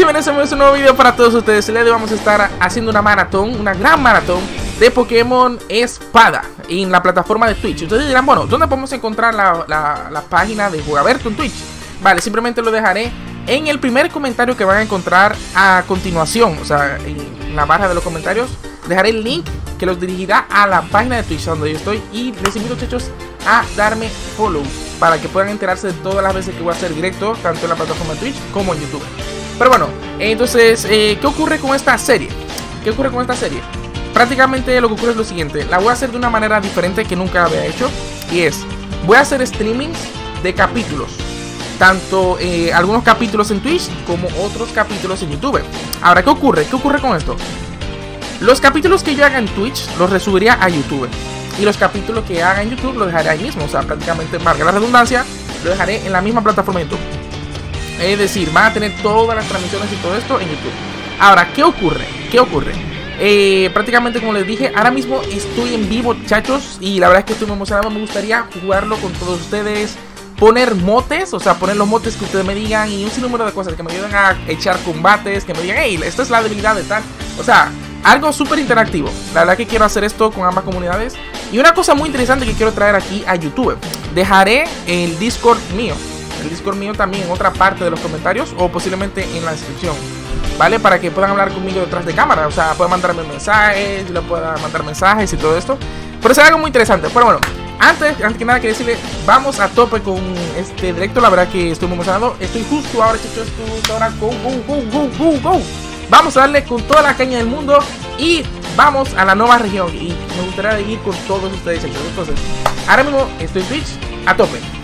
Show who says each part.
Speaker 1: Bienvenidos a un nuevo video para todos ustedes. El día hoy vamos a estar haciendo una maratón, una gran maratón de Pokémon Espada en la plataforma de Twitch. Ustedes dirán, bueno, ¿dónde podemos encontrar la, la página de Jugaberto en Twitch? Vale, simplemente lo dejaré en el primer comentario que van a encontrar a continuación. O sea, en la barra de los comentarios dejaré el link que los dirigirá a la página de Twitch donde yo estoy. Y les invito, muchachos, a darme follow para que puedan enterarse de todas las veces que voy a hacer directo, tanto en la plataforma de Twitch como en YouTube. Pero bueno, entonces, eh, ¿qué ocurre con esta serie? ¿Qué ocurre con esta serie? Prácticamente lo que ocurre es lo siguiente, la voy a hacer de una manera diferente que nunca había hecho, y es, voy a hacer streamings de capítulos, tanto eh, algunos capítulos en Twitch como otros capítulos en YouTube. Ahora, ¿qué ocurre? ¿Qué ocurre con esto? Los capítulos que yo haga en Twitch los resubiría a YouTube. Y los capítulos que haga en YouTube los dejaré ahí mismo. O sea, prácticamente, marca la redundancia, lo dejaré en la misma plataforma de YouTube. Es decir, van a tener todas las transmisiones y todo esto en YouTube. Ahora, ¿qué ocurre? ¿Qué ocurre? Eh, prácticamente como les dije, ahora mismo estoy en vivo, chachos. Y la verdad es que estoy muy emocionado. Me gustaría jugarlo con todos ustedes. Poner motes, o sea, poner los motes que ustedes me digan y un sinnúmero de cosas que me ayuden a echar combates, que me digan, hey, esta es la debilidad de tal. O sea, algo súper interactivo. La verdad que quiero hacer esto con ambas comunidades. Y una cosa muy interesante que quiero traer aquí a YouTube. Dejaré el Discord mío. El Discord mío también en otra parte de los comentarios o posiblemente en la descripción. ¿Vale? Para que puedan hablar conmigo detrás de cámara. O sea, puedan mandarme mensajes, yo pueda mandar mensajes y todo esto. Pero es algo muy interesante. Pero bueno, antes, antes que nada, quiero decirle, vamos a tope con este directo. La verdad que estoy muy emocionado. Estoy justo ahora, chicos, justo ahora. Go, go, go, go, go, go. Vamos a darle con toda la caña del mundo y vamos a la nueva región. Y me gustaría ir con todos ustedes, chicos. Entonces, ahora mismo estoy en Twitch a tope.